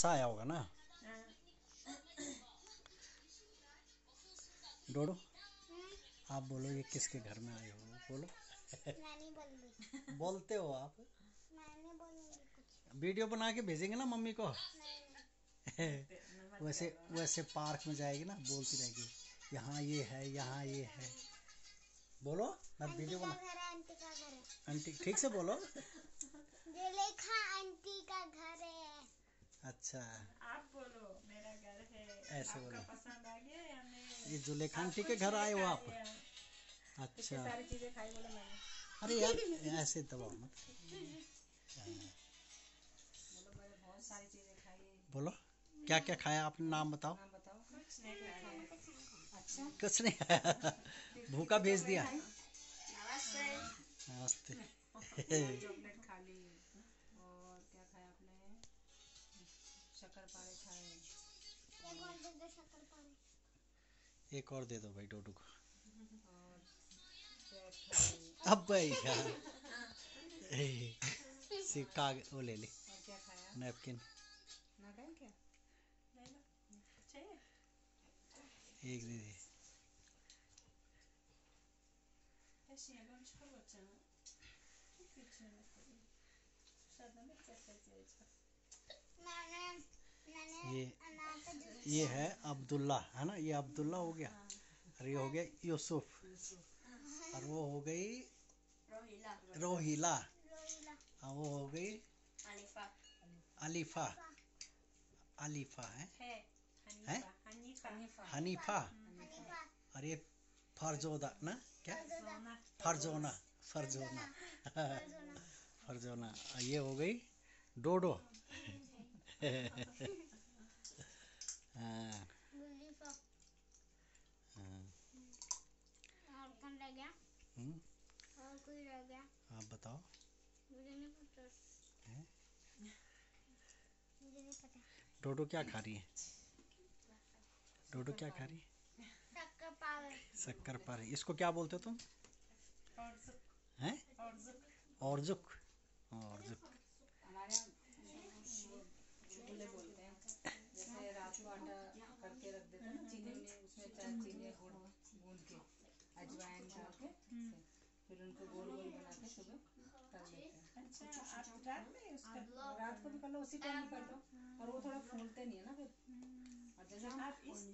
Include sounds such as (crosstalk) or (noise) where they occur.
अच्छा आया होगा ना? डोडो आप बोलो ये किसके घर में आए हो बोलो। बोलते हो आप? वीडियो बना के भेजेंगे ना मम्मी को? वैसे वैसे पार्क में जाएगी ना बोलती रहेगी यहाँ ये है यहाँ ये है। बोलो मैं वीडियो बना आंटी ठीक से बोलो जुलेखा आंटी का घर है अच्छा। आप बोलो मेरा घर है। ऐसे बोलो। पसंद आ गया या नहीं? ये जुलेखा आंटी के घर आए हो। आप अच्छा सारी चीज़ें खाई बोले मैंने। अरे यार (laughs) ऐसे दबाओ मत। बोलो क्या क्या खाया आपने? नाम बताओ। नाम बताओ। कुछ नहीं खाया। भूखा भेज दिया। नमस्ते। (laughs) चॉकलेट एक और दे दो भाई डोडू को। अब भाई यार सिक्का वो ले ले। और क्या खाया? नैपकिन। एक दे दे। ये ये है अब्दुल्ला है ना? ये अब्दुल्ला हो गया। और ये हो गया यूसुफ। और वो हो गई रोहिला। रोहिला। रोहिला। और वो हो गई अलीफा। अलीफा। अलीफा है। है हैं? हनीफा। हनीफा। हनीफा। हनीफा। और ये फरजोदा ना? क्या? फरजोना। फरजोना। फरजोना। ये हो गई डोडो। हाँ आप बताओ मुझे नहीं पता हैं? मुझे नहीं पता डोडो क्या खा रही है? डोडो क्या खा रही है? शक्कर पारे शक्कर पर इसको क्या बोलते हो तुम? और जुक हैं? और जुक और जुक और जुक हमारे यहाँ चुगले बोलते हैं जैसे रात को आटा करके रख देते हैं ना चीनी में उसमें चाय चीनी या गुड़ गूंद के अजवाइन के फिर उनको गोल गोल बना के सुबह कर लेते हैं। अच्छा आप रात में उसका रात को भी कर लो उसी टाइम कर लो। और वो थोड़ा फूलते नहीं है ना फिर। और जैसे आप इस